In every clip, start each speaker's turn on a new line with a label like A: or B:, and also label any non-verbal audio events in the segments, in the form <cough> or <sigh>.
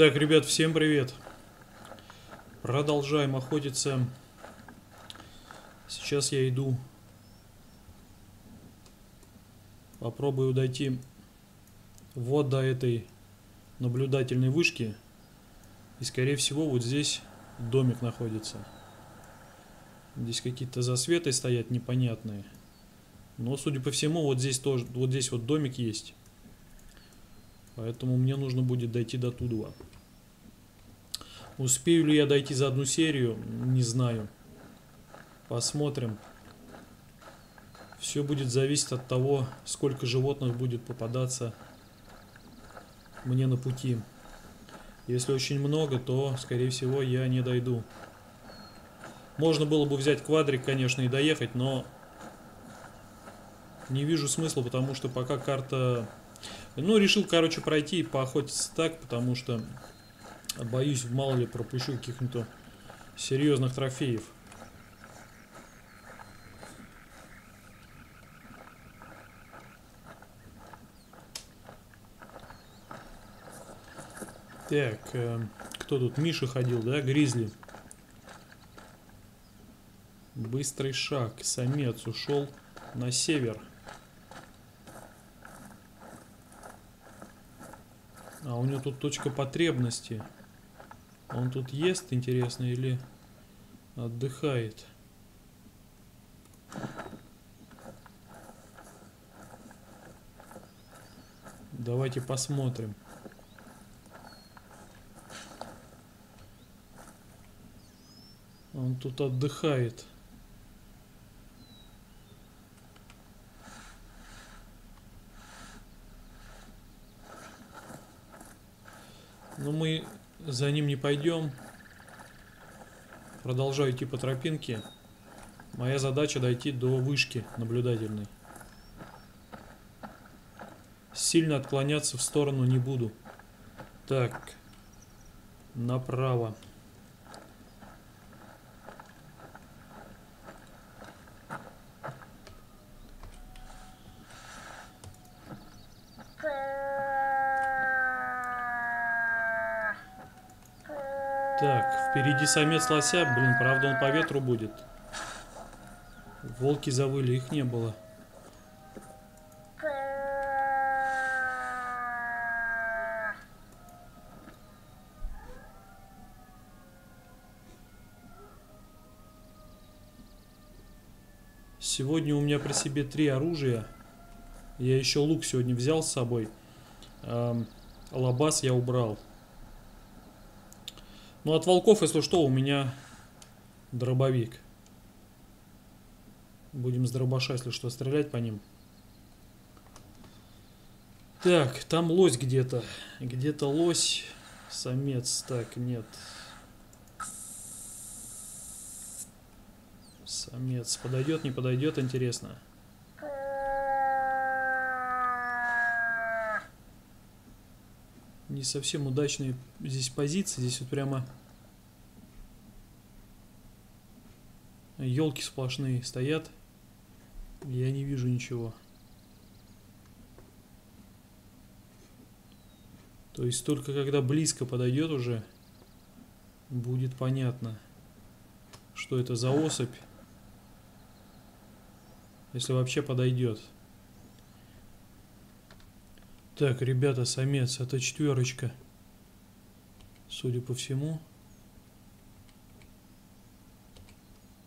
A: Так, ребят, всем привет. Продолжаем охотиться. Сейчас я иду. Попробую дойти вот до этой наблюдательной вышки. И скорее всего вот здесь домик находится. Здесь какие-то засветы стоят непонятные. Но, судя по всему, вот здесь тоже, вот здесь вот домик есть. Поэтому мне нужно будет дойти до туда. Успею ли я дойти за одну серию, не знаю. Посмотрим. Все будет зависеть от того, сколько животных будет попадаться мне на пути. Если очень много, то, скорее всего, я не дойду. Можно было бы взять квадрик, конечно, и доехать, но не вижу смысла, потому что пока карта ну, решил, короче, пройти и поохотиться так, потому что боюсь, мало ли пропущу каких-нибудь серьезных трофеев. Так, э, кто тут? Миша ходил, да? Гризли. Быстрый шаг. Самец ушел на север. У него тут точка потребности. Он тут ест, интересно, или отдыхает? Давайте посмотрим. Он тут отдыхает. Но мы за ним не пойдем. Продолжаю идти по тропинке. Моя задача дойти до вышки наблюдательной. Сильно отклоняться в сторону не буду. Так. Направо. Так, впереди самец лося. Блин, правда он по ветру будет. Волки завыли, их не было. Сегодня у меня при себе три оружия. Я еще лук сегодня взял с собой. Эм, лабаз я убрал. Ну, от волков, если что, у меня дробовик. Будем с дробаша, если что, стрелять по ним. Так, там лось где-то. Где-то лось. Самец. Так, нет. Самец. Подойдет, не подойдет, интересно. Не совсем удачные здесь позиции. Здесь вот прямо елки сплошные стоят. Я не вижу ничего. То есть только когда близко подойдет уже, будет понятно, что это за особь. Если вообще подойдет. Так, ребята, самец, это четверочка. Судя по всему.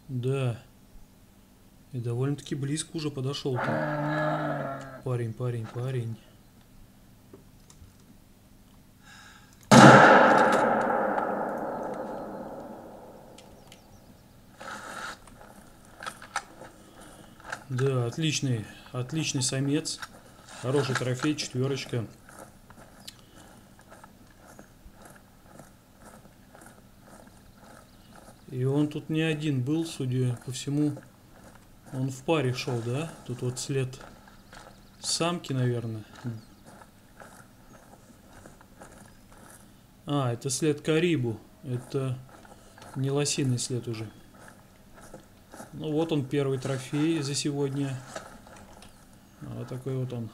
A: Да. И довольно-таки близко уже подошел-то. Парень, парень, парень. Да, отличный, отличный самец. Хороший трофей, четверочка. И он тут не один был, судя по всему. Он в паре шел, да? Тут вот след самки, наверное. А, это след Карибу. Это не лосиный след уже. Ну вот он первый трофей за сегодня. Вот такой вот он.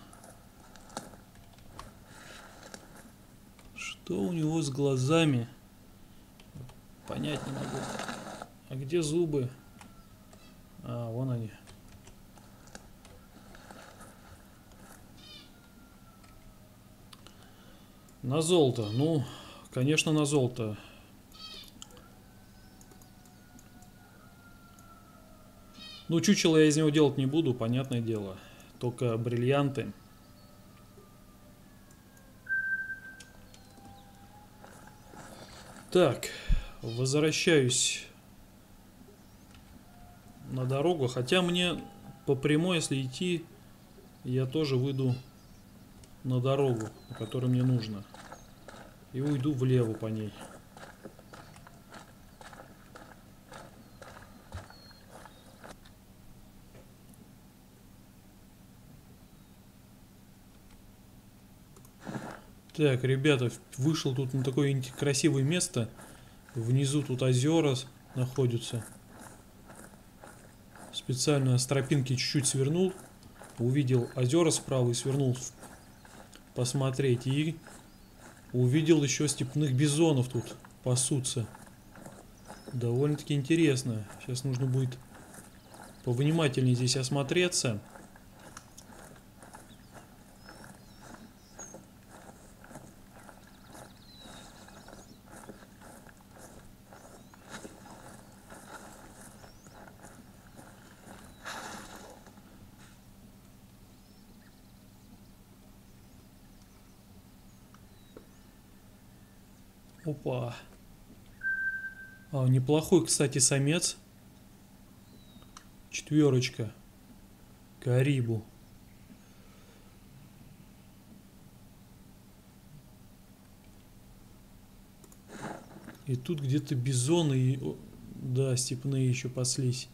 A: Что у него с глазами? Понять не могу. А где зубы? А, вон они. На золото. Ну, конечно, на золото. Ну, чучело я из него делать не буду, понятное дело. Только бриллианты. Так, возвращаюсь на дорогу. Хотя мне по прямой, если идти, я тоже выйду на дорогу, на которой мне нужно. И уйду влево по ней. Так, ребята, вышел тут на такое красивое место. Внизу тут озера находятся. Специально с тропинки чуть-чуть свернул. Увидел озера справа и свернул посмотреть. И увидел еще степных бизонов тут пасутся. Довольно-таки интересно. Сейчас нужно будет повнимательнее здесь осмотреться. Опа. А, неплохой, кстати, самец. Четверочка. Карибу. И тут где-то бизоны, да, степные еще паслись.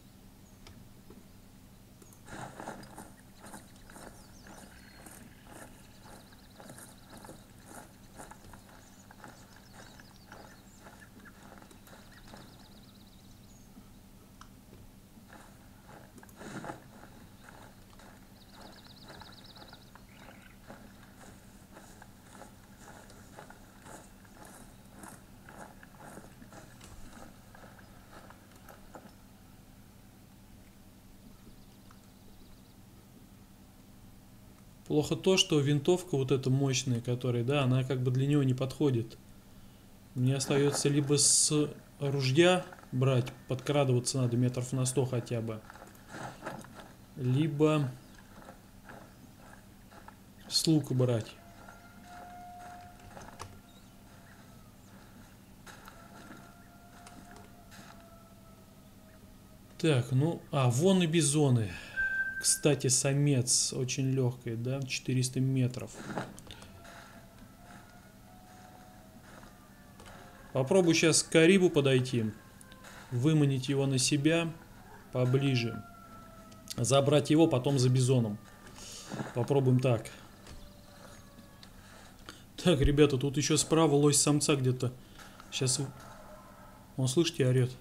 A: Плохо то, что винтовка вот эта мощная, которая, да, она как бы для него не подходит. Мне остается либо с ружья брать, подкрадываться надо метров на 100 хотя бы. Либо с лука брать. Так, ну, а, вон и бизоны. Кстати, самец очень легкий, да, 400 метров. Попробую сейчас к Карибу подойти, выманить его на себя поближе, забрать его, потом за бизоном. Попробуем так. Так, ребята, тут еще справа лось самца где-то. Сейчас... Он, слышите, орет.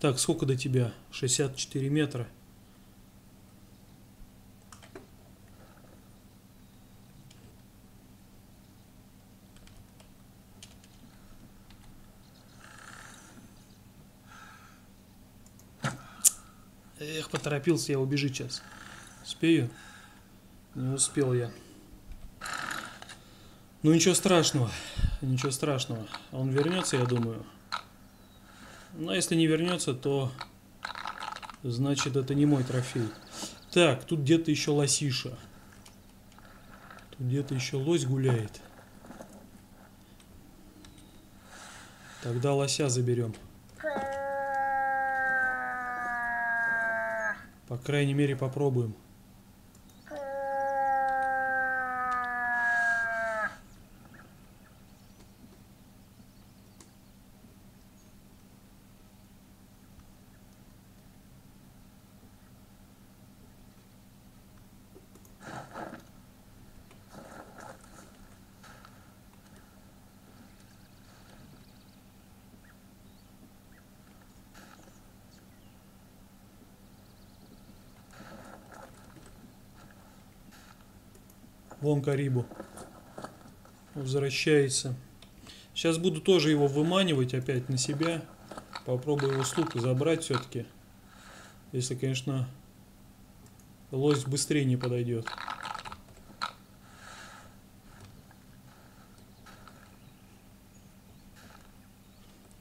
A: Так, сколько до тебя? 64 метра. Эх, поторопился я убежить сейчас. Успею? Не успел я. Ну ничего страшного. Ничего страшного. Он вернется, я думаю. Но если не вернется, то значит это не мой трофей. Так, тут где-то еще лосиша. Тут где-то еще лось гуляет. Тогда лося заберем. По крайней мере попробуем. Вон Карибу. Возвращается. Сейчас буду тоже его выманивать опять на себя. Попробую его с забрать все-таки. Если, конечно, лось быстрее не подойдет.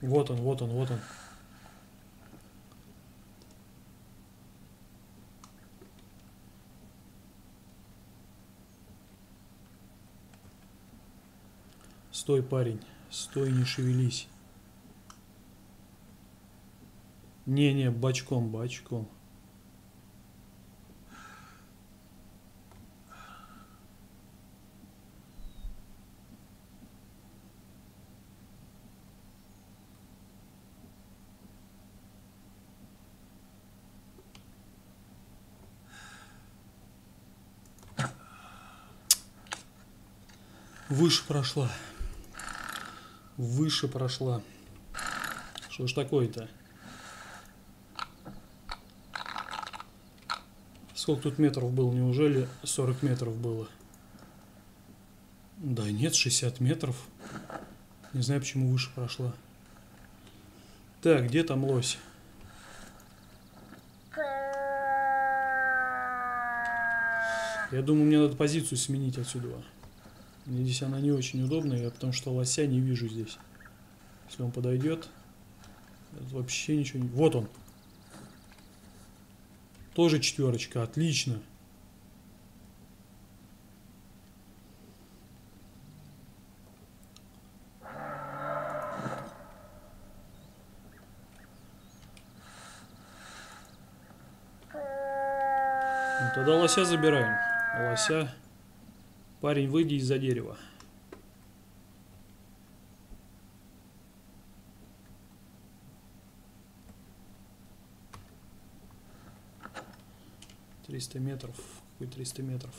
A: Вот он, вот он, вот он. Стой, парень. Стой, не шевелись. Не-не, бочком, бочком. Выше прошла. Выше прошла. Что ж такое-то? Сколько тут метров было? Неужели 40 метров было? Да нет, 60 метров. Не знаю, почему выше прошла. Так, где там лось? Я думаю, мне надо позицию сменить отсюда. Мне здесь она не очень удобная, потому что лося не вижу здесь. Если он подойдет, вообще ничего не... Вот он. Тоже четверочка, отлично. Ну, тогда лося забираем. Лося. Парень, выйди из-за дерева. Триста метров. Какой триста метров?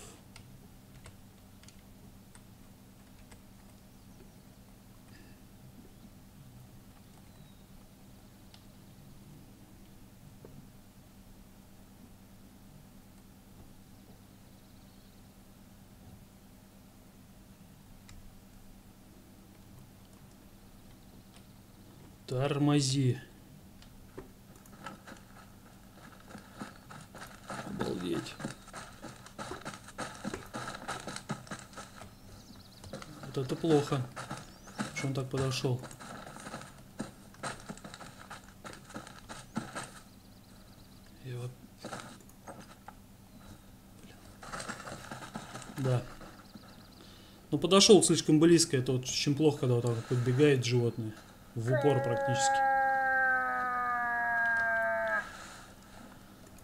A: Тормози. Обалдеть. Вот это плохо. Что он так подошел? Вот... Да. Ну подошел слишком близко, это вот очень плохо, когда вот так подбегает животное в упор практически.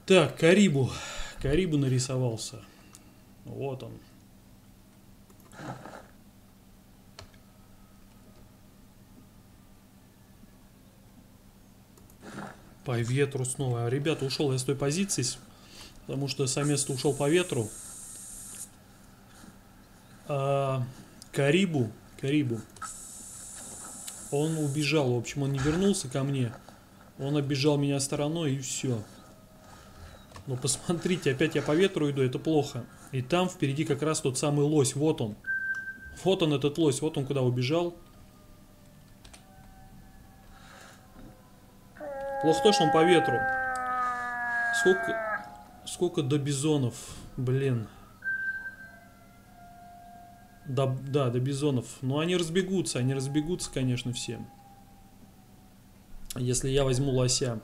A: Так, Карибу. Карибу нарисовался. Вот он. По ветру снова. Ребята, ушел я с той позиции, потому что самец ушел по ветру. А, Карибу, Карибу он убежал, в общем, он не вернулся ко мне. Он оббежал меня стороной и все. Но посмотрите, опять я по ветру иду, это плохо. И там впереди как раз тот самый лось, вот он. Вот он этот лось, вот он куда убежал. Плохо то, что он по ветру. Сколько, сколько до бизонов, блин. Да, да, до бизонов. Но они разбегутся, они разбегутся, конечно, все. Если я возьму лося.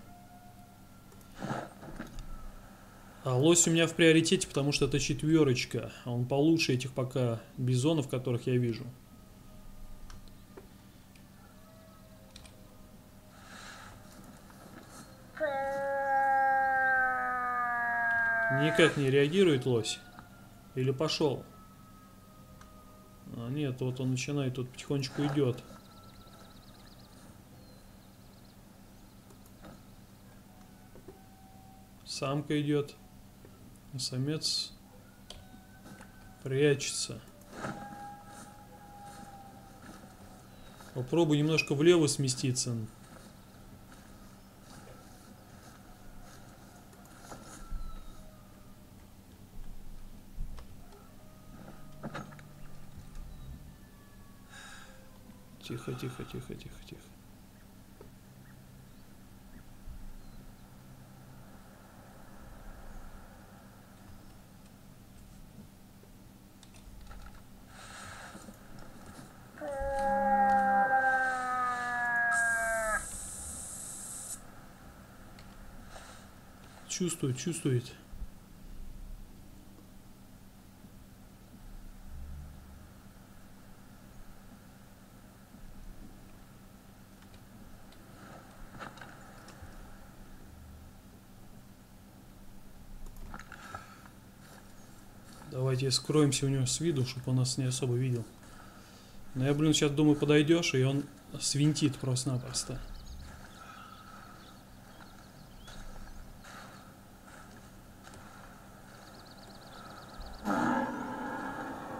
A: А лось у меня в приоритете, потому что это четверочка. Он получше этих пока бизонов, которых я вижу. Никак не реагирует лось. Или пошел? А, нет, вот он начинает, тут потихонечку идет. Самка идет. А самец прячется. Попробуй немножко влево сместиться. Тихо, Тихо, тихо, тихо, тихо. Чувствует, чувствует. Давайте скроемся у него с виду, чтобы он нас не особо видел. Но я, блин, сейчас думаю, подойдешь, и он свинтит просто-напросто.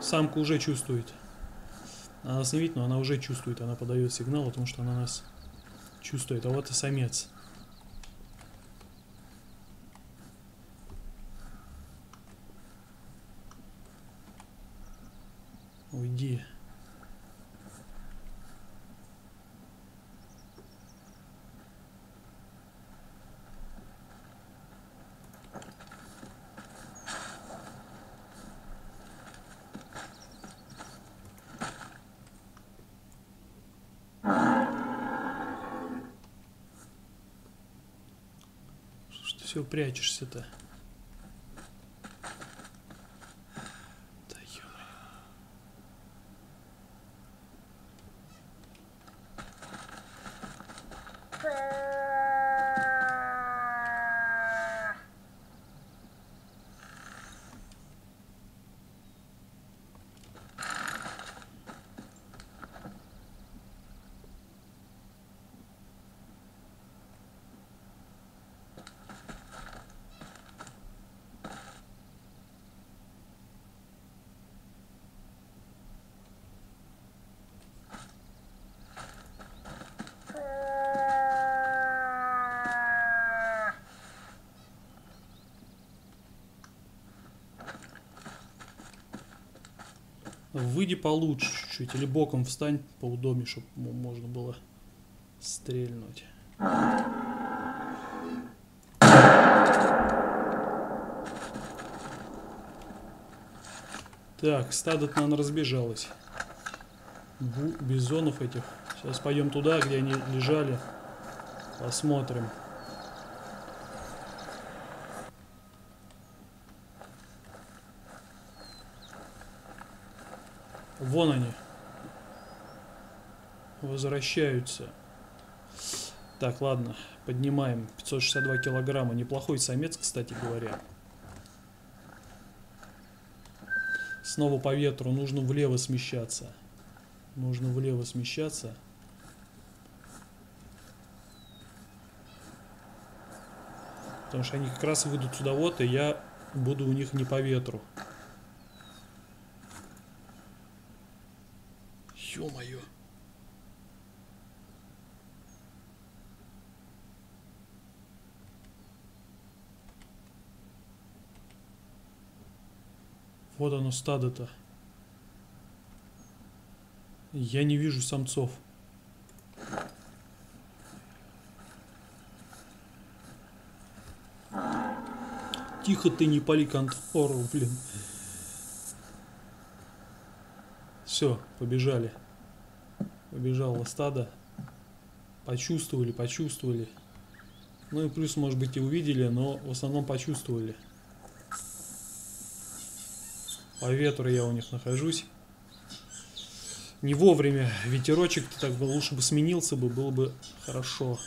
A: Самка уже чувствует. Она нас не видит, но она уже чувствует. Она подает сигнал, потому что она нас чувствует. А вот и самец. Ты все прячешься-то? Да ё-моё. Выйди получше чуть-чуть, или боком встань поудобнее, чтобы можно было стрельнуть. Так, стадо наверное, разбежалось. Бу- бизонов этих. Сейчас пойдем туда, где они лежали. Посмотрим. Вон они. Возвращаются. Так, ладно, поднимаем. 562 килограмма. Неплохой самец, кстати говоря. Снова по ветру. Нужно влево смещаться. Нужно влево смещаться. Потому что они как раз выйдут сюда вот, и я буду у них не по ветру. Ё-моё. Вот оно стадо-то. Я не вижу самцов. Тихо ты, не пали контору, блин. Все, побежали. Побежало стадо. Почувствовали, почувствовали. Ну и плюс, может быть, и увидели, но в основном почувствовали. По ветру я у них нахожусь. Не вовремя ветерочек-то так бы лучше бы сменился бы, было бы хорошо.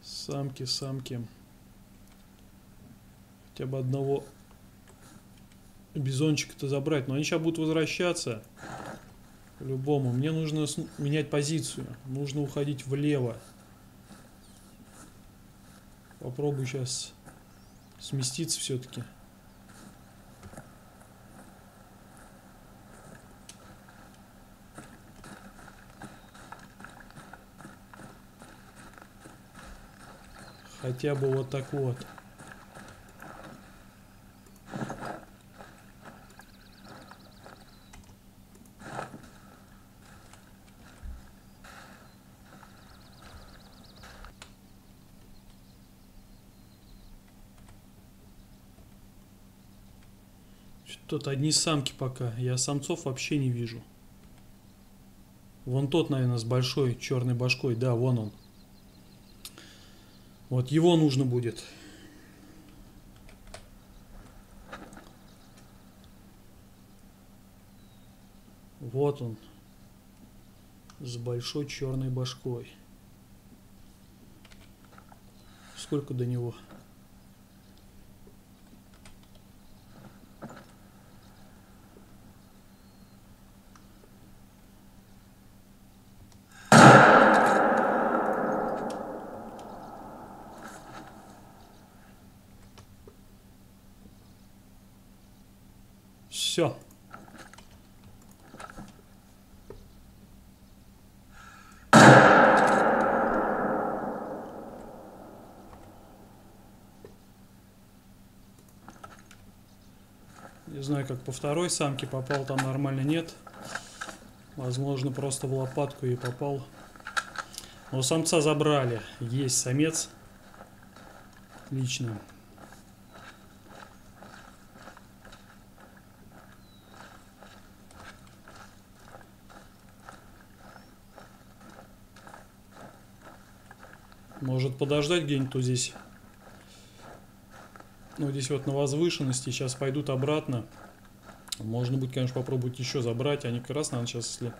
A: Самки, самки. Хотя бы одного бизончика-то забрать. Но они сейчас будут возвращаться. По-любому. Мне нужно менять позицию. Нужно уходить влево. Попробую сейчас сместиться все-таки. Хотя бы вот так вот. Тут одни самки пока. Я самцов вообще не вижу. Вон тот, наверное, с большой черной башкой. Да, вон он. Вот его нужно будет. Вот он. С большой черной башкой. Сколько до него? Все. Не знаю, как по второй самке попал, там нормально нет. Возможно, просто в лопатку и попал. Но самца забрали. Есть самец. Отлично. Может подождать где-нибудь здесь. Ну, здесь вот на возвышенности. Сейчас пойдут обратно. Можно будет, конечно, попробовать еще забрать. Они как раз, наверное, сейчас, если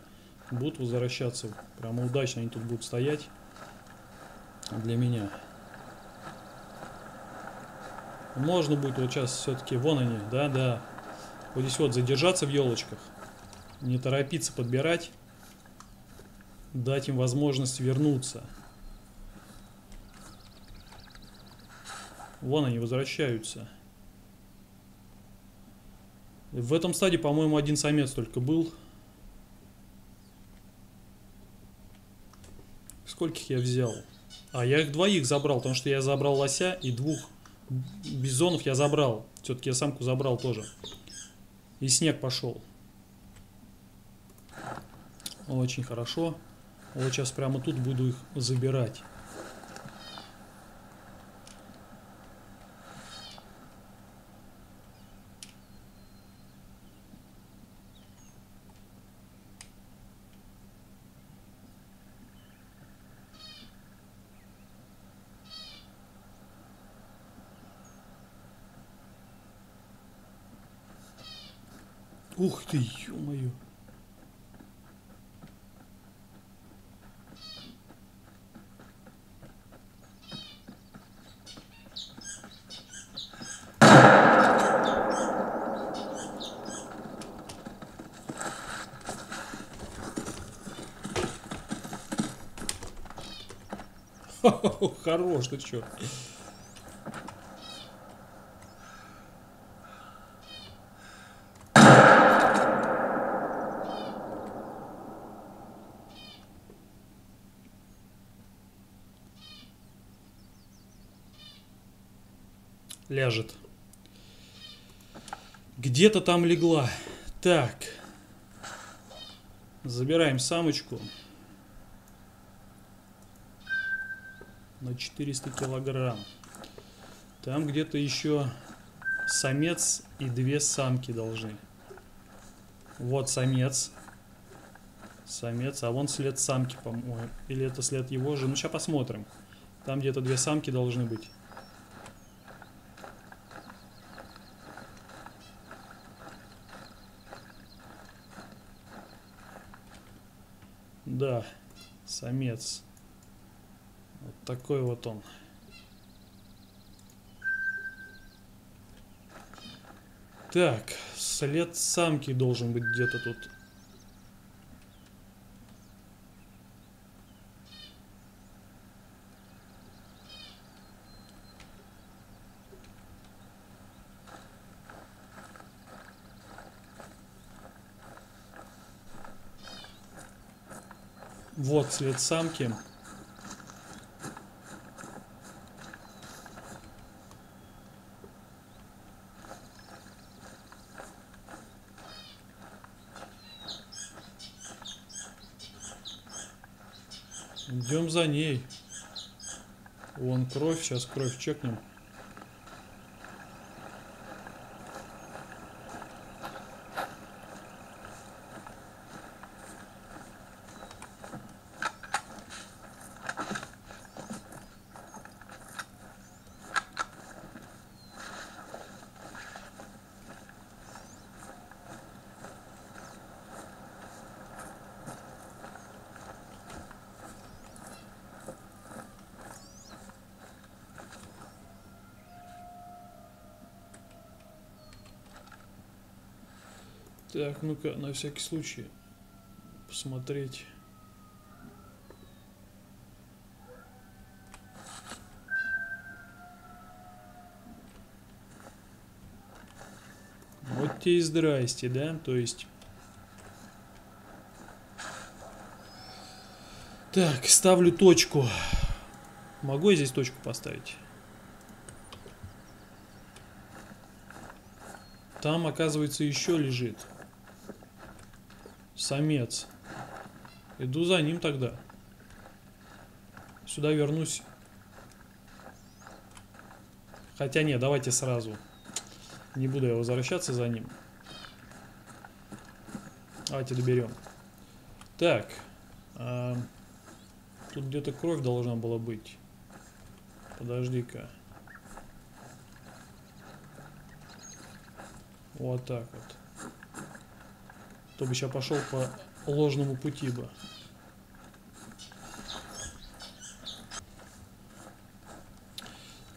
A: будут возвращаться, прямо удачно они тут будут стоять для меня. Можно будет вот сейчас все-таки, вон они, да-да. Вот здесь вот задержаться в елочках. Не торопиться подбирать. Дать им возможность вернуться. Вон они возвращаются. В этом стадии, по-моему, один самец только был. Скольких я взял? А, я их двоих забрал, потому что я забрал лося и двух бизонов я забрал. Все-таки я самку забрал тоже. И снег пошел. Очень хорошо. Вот сейчас прямо тут буду их забирать. Ух ты, ё-моё. Хорош, ты чё? Ляжет. Где-то там легла. Так. Забираем самочку. На 400 килограмм. Там где-то еще самец и две самки должны. Вот самец. Самец, а вон след самки, по-моему. Или это след его же. Ну, сейчас посмотрим. Там где-то две самки должны быть. Да, самец. Вот такой вот он. Так, след самки должен быть где-то тут. Вот след самки. Идем за ней. Вон кровь, сейчас кровь чекнем. Так, ну-ка, на всякий случай посмотреть. Вот те и здрасте, да? То есть... Так, ставлю точку. Могу я здесь точку поставить? Там, оказывается, еще лежит. Самец. Иду за ним тогда. Сюда вернусь. Хотя нет, давайте сразу. Не буду я возвращаться за ним. Давайте доберем. Так. А, тут где-то кровь должна была быть. Подожди-ка. Вот так вот. То бы сейчас пошел по ложному пути бы.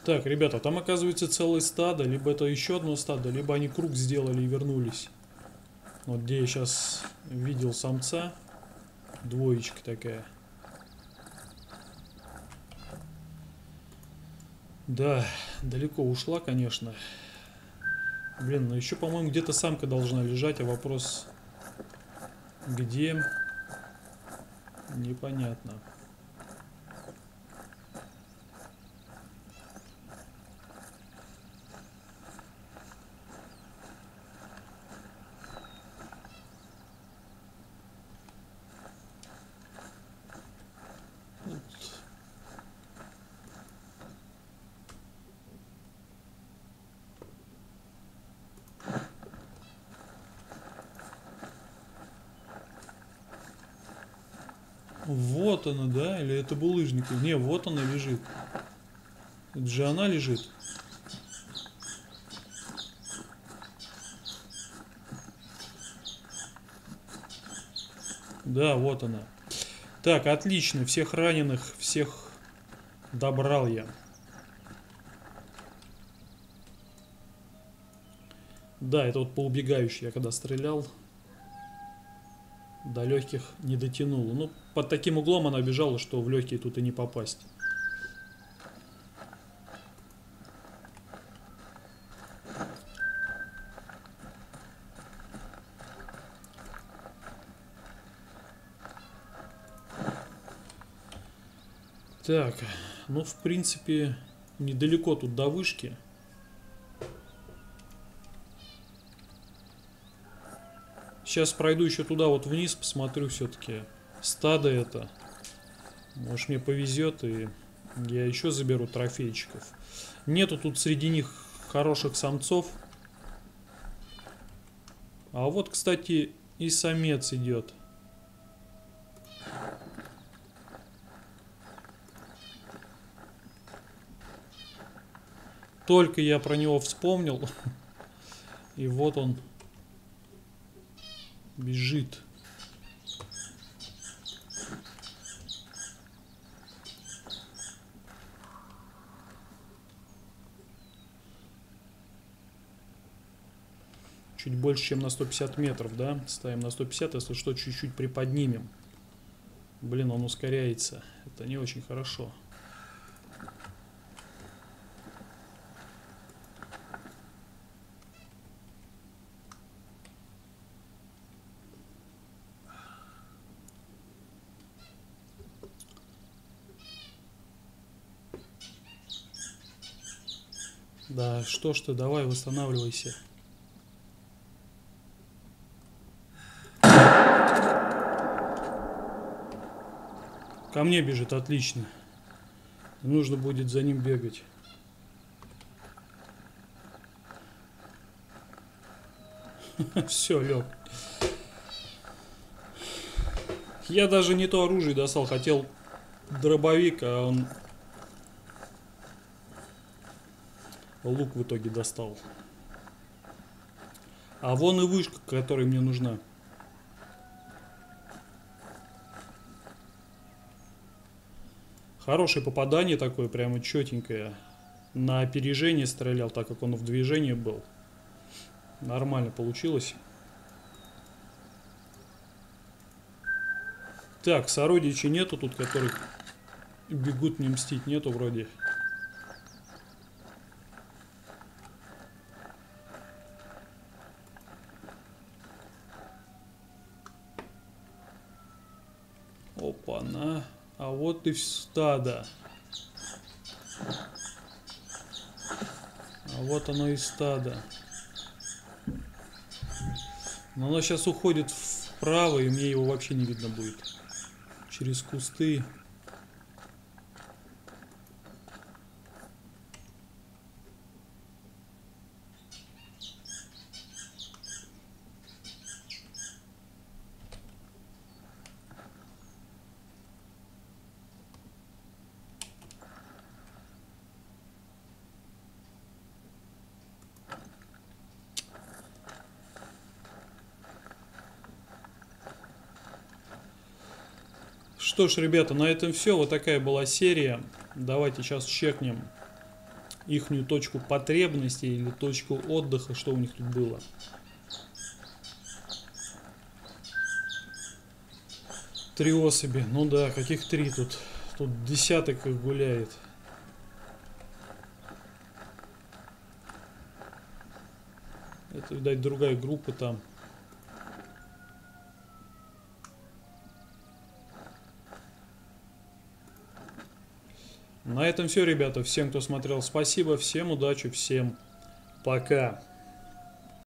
A: Так, ребята, там оказывается целое стадо, либо это еще одно стадо, либо они круг сделали и вернулись. Вот где я сейчас видел самца, двоечка такая. Да, далеко ушла, конечно. Блин, ну еще, по-моему, где-то самка должна лежать, а вопрос где? Непонятно. Вот она, да? Или это булыжник? Не, вот она лежит. Это же она лежит. Да, вот она. Так, отлично. Всех раненых, всех добрал я. Да, это вот по убегающей я когда стрелял до легких не дотянула. Ну, под таким углом она бежала, что в легкие тут и не попасть. Так, ну, в принципе, недалеко тут до вышки. Сейчас пройду еще туда вот вниз, посмотрю все-таки стадо это. Может мне повезет и я еще заберу трофейчиков. Нету тут среди них хороших самцов. А вот, кстати, и самец идет. Только я про него вспомнил. <laughs> И вот он бежит. Чуть больше, чем на 150 метров, да? Ставим на 150, если что, чуть-чуть приподнимем. Блин, он ускоряется. Это не очень хорошо. Да, что ж ты, давай восстанавливайся. Ко мне бежит, отлично. Нужно будет за ним бегать. <laughs> Все, лег. Я даже не то оружие достал, хотел дробовик, а он лук в итоге достал. А вон и вышка, которая мне нужна. Хорошее попадание такое, прямо четенькое. На опережение стрелял, так как он в движении был. Нормально получилось. Так, сородичей нету тут, которых бегут мне мстить. Нету вроде. Вот и стадо. А вот оно и стадо. Но оно сейчас уходит вправо, и мне его вообще не видно будет. Через кусты. Что ж, ребята, на этом все. Вот такая была серия. Давайте сейчас чекнем ихнюю точку потребности или точку отдыха, что у них тут было. Три особи. Ну да, каких три тут? Тут десяток их гуляет. Это, видать, другая группа там. Этом все, ребята. Всем, кто смотрел, спасибо. Всем удачи, всем пока.